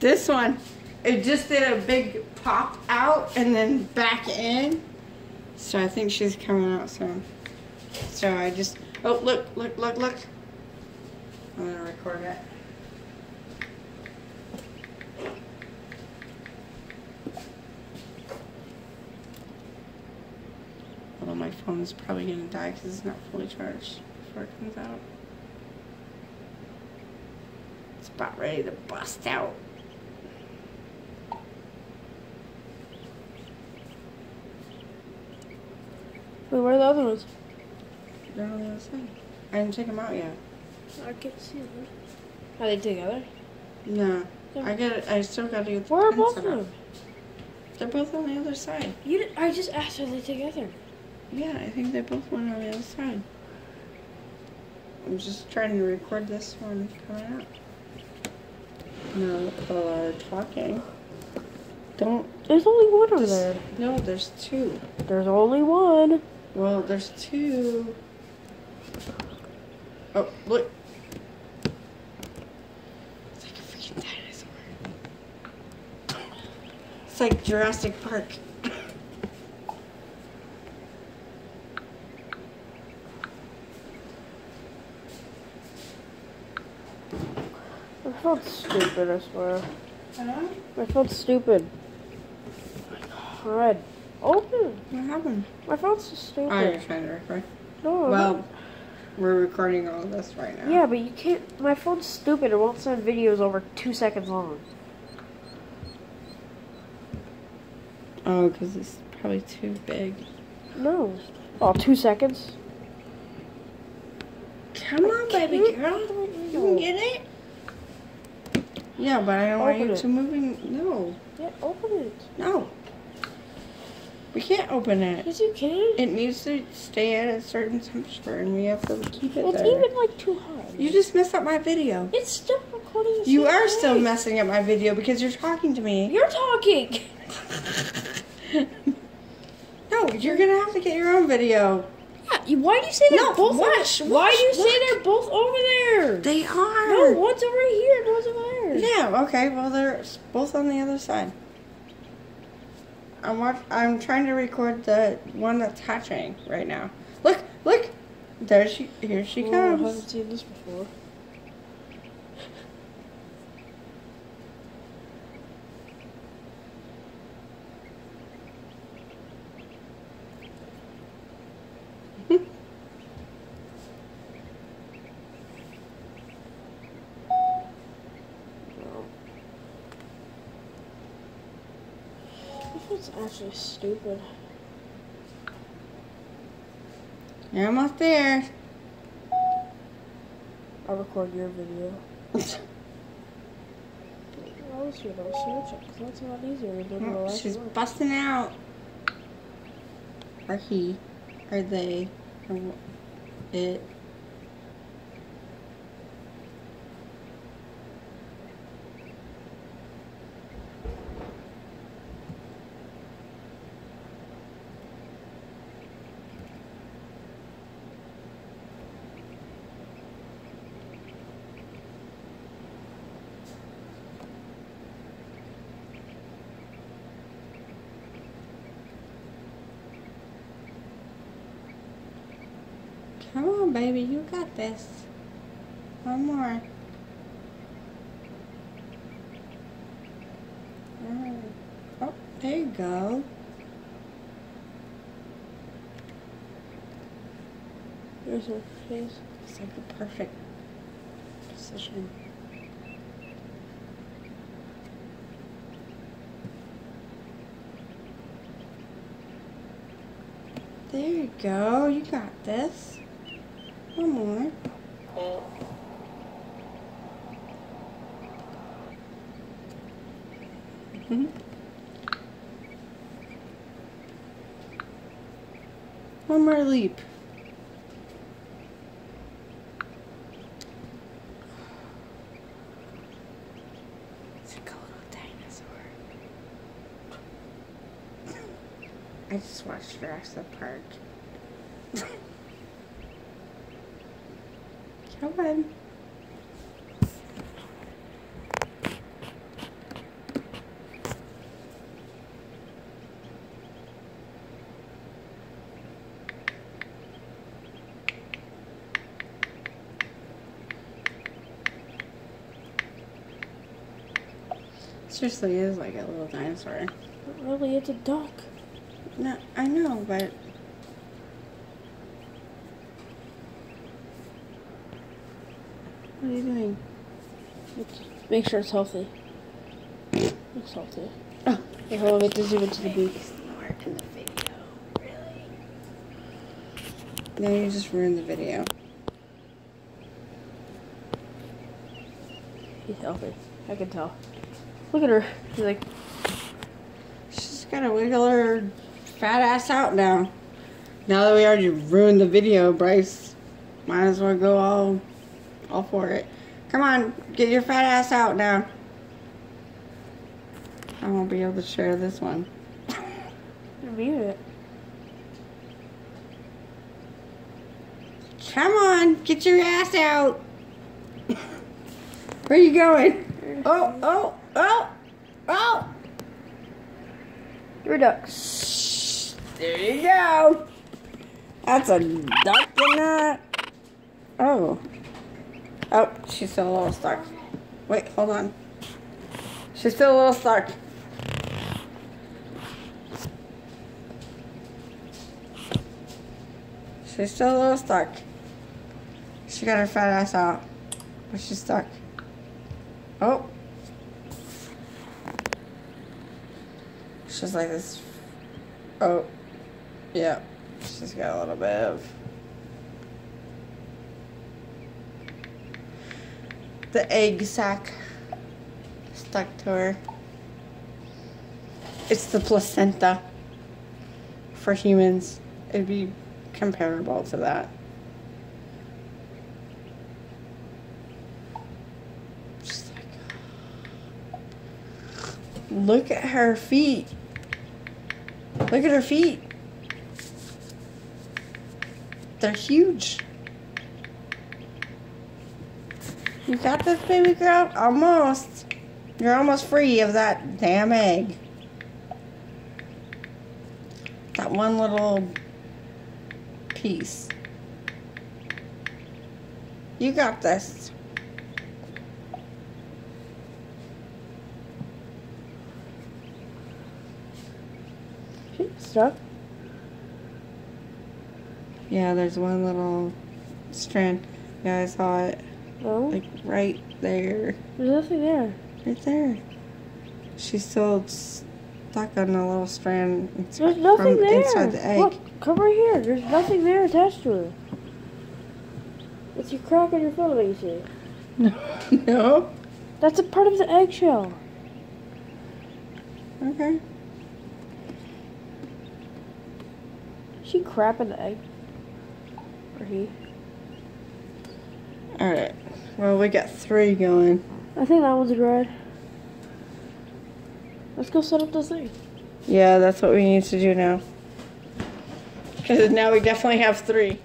This one, it just did a big pop out and then back in. So I think she's coming out soon. So I just, oh, look, look, look, look. I'm gonna record it. Although my phone is probably gonna die because it's not fully charged before it comes out. It's about ready to bust out. Wait, where are the other ones? They're on the other side. I didn't take them out yet. I can't see them. Are they together? No. I got. I still got to get the Where are both of them? They're both on the other side. You did, I just asked, are they together? Yeah, I think they both went on the other side. I'm just trying to record this one coming up. No, people are talking. Don't. There's only one over there. no, there's two. There's only one. Well, there's two. Oh, look. It's like a freaking dinosaur. It's like Jurassic Park. I felt stupid, I swear. Huh? My phone's stupid. Red. Open. What happened? My phone's just stupid. Oh, you're trying to record. no, Well, not. we're recording all of this right now. Yeah, but you can't. My phone's stupid. It won't send videos over two seconds long. Oh, because it's probably too big. No. Oh, two seconds? Come on, baby girl. You can get it. Yeah, but I don't want Open you it. to moving. No, Yeah, open it. no. We can't open it. Yes, you can. It needs to stay at a certain temperature, and we have to keep it It's there. even like too hot. You just messed up my video. It's still recording. You are way. still messing up my video because you're talking to me. You're talking. no, you're gonna have to get your own video. Yeah, why do you say they're No, both? watch, why do you watch, say they're both over there? They are. No, one's over here and one's over there. Yeah. Okay. Well, they're both on the other side. I'm watch- I'm trying to record the one that's hatching right now. Look! Look! There she. Here she Oh, I haven't comes. seen this before. One's actually stupid. You're almost there. I'll record your video. I'll just do it on Snapchat because that's a lot easier than Oh, she's busting out. Or he. Or they. Or it. Come on, baby. You got this. One more. Alright. Oh, there you go. There's her face. It's like the perfect position. There you go. You got this. One more. Mhm. One more leap. It's like a little dinosaur. I just watched Jurassic Park. Come on. Seriously is like a little dinosaur. Not really, it's a duck. No, I know, but what are you doing? It's, make sure it's healthy. Looks healthy. Oh. Okay, hold on, wait to zoom into the beak. More in the video, really? No, you just ruined the video. He's healthy. I can tell. Look at her. She's like, She's gotta wiggle her fat ass out now. Now that we already ruined the video, Bryce, might as well go all, all for it. Come on, get your fat ass out now. I won't be able to share this one. mute it. Come on, get your ass out. Where are you going? Oh, oh, oh, oh. You're a duck. Shh, There you go. That's a duck in that. Oh. Oh, she's still a little stuck. Wait, hold on. She's still a little stuck. She's still a little stuck. She got her fat ass out. But she's stuck. Oh. She's like this. Oh. Yeah. She's got a little bit of. The egg sac stuck to her. It's the placenta for humans. It'd be comparable to that. Look at her feet. Look at her feet. They're huge. You got this, baby girl? Almost. You're almost free of that damn egg. That one little piece. You got this. Stuck. Yeah, there's one little strand. Yeah, I saw it. No, Like right there. there's nothing there. Right there. She's still stuck on a little strand There's nothing from there. inside the egg. Look, come right here. There's nothing there attached to it. It's your crack in your foot that you see. no. That's a part of the eggshell. Okay. She crap in the egg. Or he. All right. Well, we got three going. I think that one's red. Let's go set up the thing. Yeah, that's what we need to do now. Because now we definitely have three.